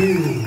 you.